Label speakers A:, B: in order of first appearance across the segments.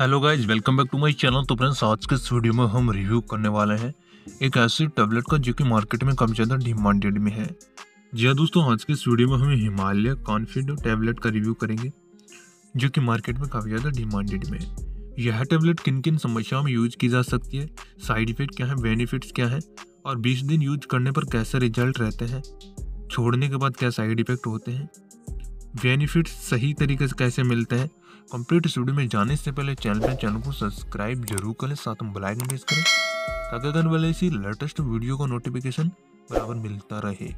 A: Hello guys welcome back to my channel. तो friends, आज के इस वीडियो में हम रिव्यू करने वाले हैं एक ऐसी टैबलेट का जो कि मार्केट में काफ़ी ज़्यादा डिमांडेड में है। जी हाँ दोस्तों, आज के इस वीडियो में हम हिमालय कॉन्फिड टैबलेट का रिव्यू करेंगे, जो कि मार्केट में काफ़ी ज़्यादा डिमांडेड में है। यह टैबलेट किन किन समस्याओं में यूज़ की जा सकती है साइड इफ़ेक्ट क्या है बेनिफिट्स क्या है, और बीस दिन यूज़ करने पर कैसे रिज़ल्ट रहते हैं, छोड़ने के बाद क्या साइड इफ़ेक्ट होते हैं बेनिफिट्स सही तरीके से कैसे मिलते हैं? कंप्लीट वीडियो में जाने से पहले चैनल पर चैनल को सब्सक्राइब ज़रूर करें साथ में बेल प्रेस करें, ताकि अगर वाले इसी लेटेस्ट वीडियो का नोटिफिकेशन बराबर मिलता रहे।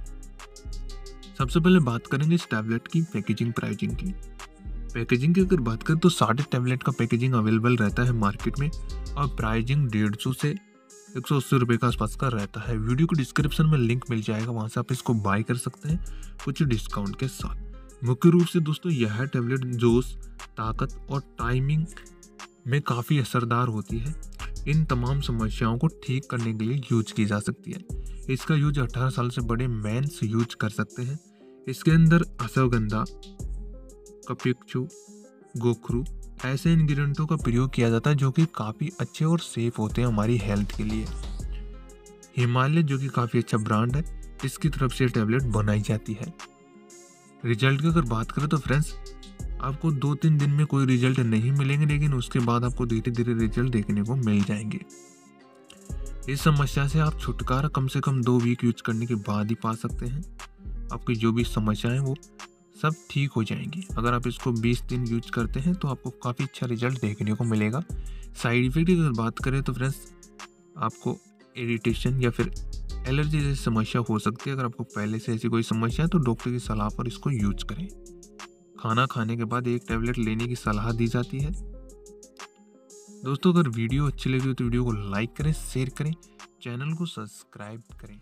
A: सबसे पहले बात करेंगे इस टैबलेट की पैकेजिंग प्राइजिंग की। पैकेजिंग की अगर बात करें तो साढ़े टैबलेट का पैकेजिंग अवेलेबल रहता है मार्केट में, और प्राइजिंग डेढ़ सौ से एक सौ अस्सी रुपये का आसपास का रहता है। वीडियो को डिस्क्रिप्शन में लिंक मिल जाएगा, वहाँ से आप इसको बाय कर सकते हैं, कुछ डिस्काउंट के साथ। मुख्य रूप से दोस्तों यह टैबलेट जोश, ताकत और टाइमिंग में काफ़ी असरदार होती है। इन तमाम समस्याओं को ठीक करने के लिए यूज़ की जा सकती है। इसका यूज़ 18 साल से बड़े मैंस यूज़ कर सकते हैं। इसके अंदर अश्वगंधा, कपिक्चू, गोखरू ऐसे इंग्रेडिएंटों का प्रयोग किया जाता है जो कि काफ़ी अच्छे और सेफ़ होते हैं हमारी हेल्थ के लिए। हिमालय जो कि काफ़ी अच्छा ब्रांड है, इसकी तरफ़ से टैबलेट बनाई जाती है। रिज़ल्ट की अगर बात करें तो फ्रेंड्स, आपको दो तीन दिन में कोई रिज़ल्ट नहीं मिलेंगे, लेकिन उसके बाद आपको धीरे धीरे रिज़ल्ट देखने को मिल जाएँगे। इस समस्या से आप छुटकारा कम से कम दो वीक यूज़ करने के बाद ही पा सकते हैं। आपकी जो भी समस्याएँ वो सब ठीक हो जाएँगी। अगर आप इसको 20 दिन यूज़ करते हैं तो आपको काफ़ी अच्छा रिज़ल्ट देखने को मिलेगा। साइड इफ़ेक्ट की अगर बात करें तो फ्रेंड्स, आपको इरिटेशन या फिर एलर्जी जैसी समस्या हो सकती है। अगर आपको पहले से ऐसी कोई समस्या है तो डॉक्टर की सलाह पर इसको यूज़ करें। खाना खाने के बाद एक टैबलेट लेने की सलाह दी जाती है। दोस्तों, अगर वीडियो अच्छी लगी हो तो वीडियो को लाइक करें, शेयर करें, चैनल को सब्सक्राइब करें।